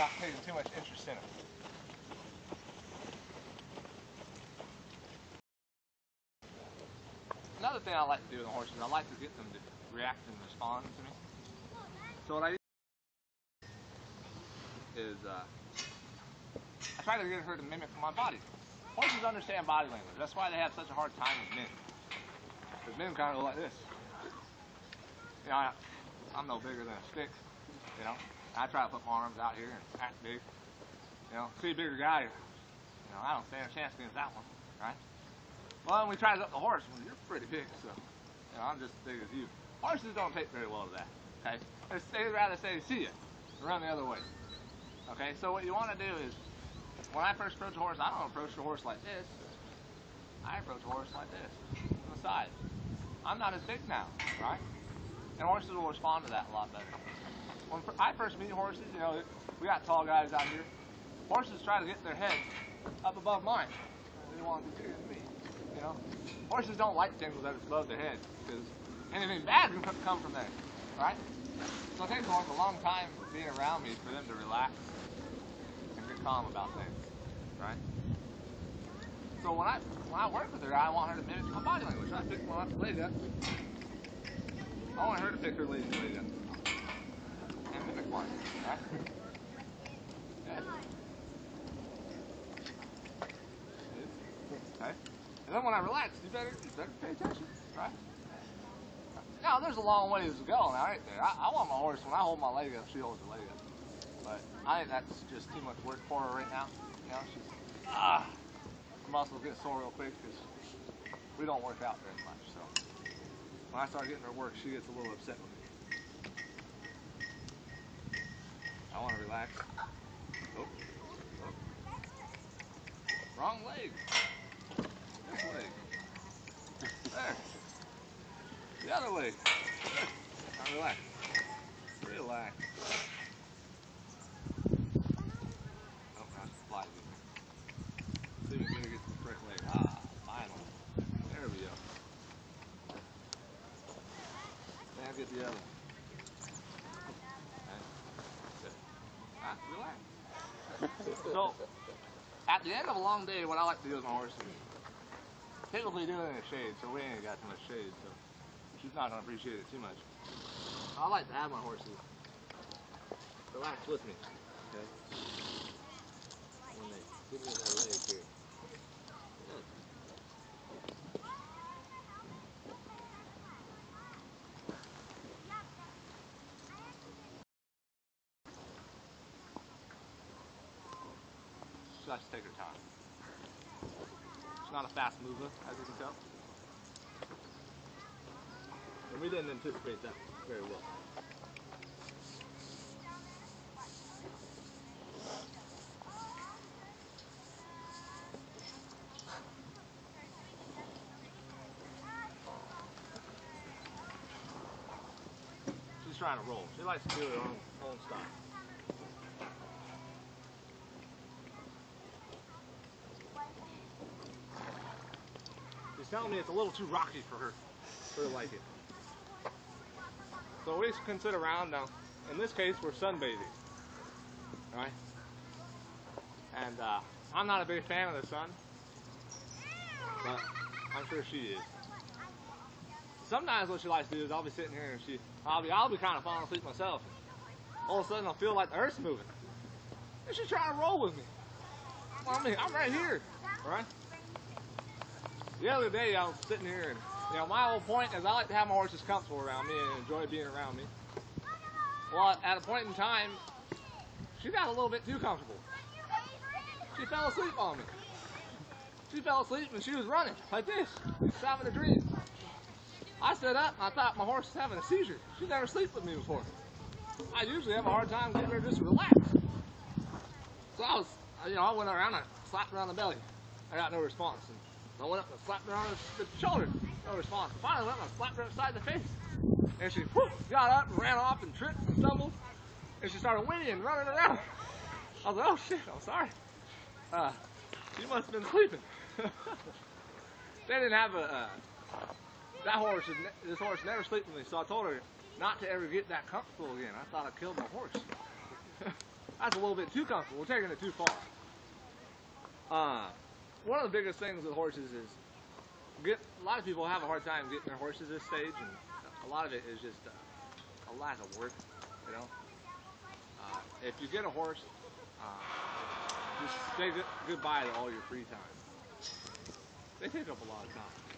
not taking too much interest in them. Another thing I like to do with the horses, I like to get them to react and respond to me. So what I do is uh, I try to get her to mimic my body. Horses understand body language. That's why they have such a hard time with men. Because men kind of go like this. You know, I, I'm no bigger than a stick. You know, I try to put my arms out here and act big. You know, see a bigger guy. You know, I don't stand a chance against that one, right? Well, when we tried up the horse, well, you're pretty big, so you know, I'm just as big as you. Horses don't take very well to that. Okay, they'd rather say see you, run the other way. Okay, so what you want to do is, when I first approach a horse, I don't approach the horse like this. I approach a horse like this, from the side. I'm not as big now, right? And horses will respond to that a lot better. When I first meet horses, you know, we got tall guys out here. Horses try to get their head up above mine. They want to bigger me. You know, horses don't like things that are above their head because anything bad can come from there, right? So it takes a a long time being around me for them to relax and get calm about things, right? So when I when I work with her, I want her to mimic my body language. I pick my leg up. I want her to pick her leg up Yeah. Okay. And then when I relax, you better, you better pay attention, right? Now, there's a long ways to go now, there. I, I want my horse, when I hold my leg up, she holds her leg up. But I think that's just too much work for her right now. You know, she's, ah, the muscles get sore real quick because we don't work out very much. So when I start getting her work, she gets a little upset with me. I want to relax. Oh, oh. Wrong leg. This leg. There. The other leg. Now relax. Relax. Oh, that's flies in. See if we can get the correct leg. Ah, finally. There we go. Now get the other. Okay. Good. Ah, relax. So, at the end of a long day, what I like to do with my horse is typically do it in the shade, so we ain't got too much shade, so she's not gonna appreciate it too much. I like to have my horses relax with me. Okay. When they give me that leg here. She likes to take her time. She's not a fast mover, as you can tell. And we didn't anticipate that very well. She's trying to roll. She likes to do her own, own style. Telling me it's a little too rocky for her, for her liking. So we can sit around now. In this case, we're sunbathing, right? And uh, I'm not a big fan of the sun, but I'm sure she is. Sometimes what she likes to do is I'll be sitting here and she, I'll be, I'll be kind of falling asleep myself. All of a sudden I'll feel like the earth's moving. And she's trying to roll with me. I mean, I'm right here, right? The other day I was sitting here and you know, my whole point is I like to have my horses comfortable around me and enjoy being around me. Well, at a point in time, she got a little bit too comfortable. She fell asleep on me. She fell asleep and she was running like this. Having a dream. I stood up and I thought my horse was having a seizure. She never slept with me before. I usually have a hard time getting her just relax. So I was, you know, I went around and slapped her on the belly. I got no response. And I went up and slapped her on the shoulder. No response. Finally went up and slapped her upside the face. And she whoop, got up and ran off and tripped and stumbled. And she started whinnying and running around. I was like, oh shit, I'm sorry. Uh, she must have been sleeping. they didn't have a, uh, that horse, this horse never slept with me, so I told her not to ever get that comfortable again. I thought I killed my horse. That's a little bit too comfortable. We're taking it too far. Uh, one of the biggest things with horses is get a lot of people have a hard time getting their horses this stage, and a lot of it is just uh, a lack of work. You know, uh, if you get a horse, uh, just say good- goodbye to all your free time. They take up a lot of time.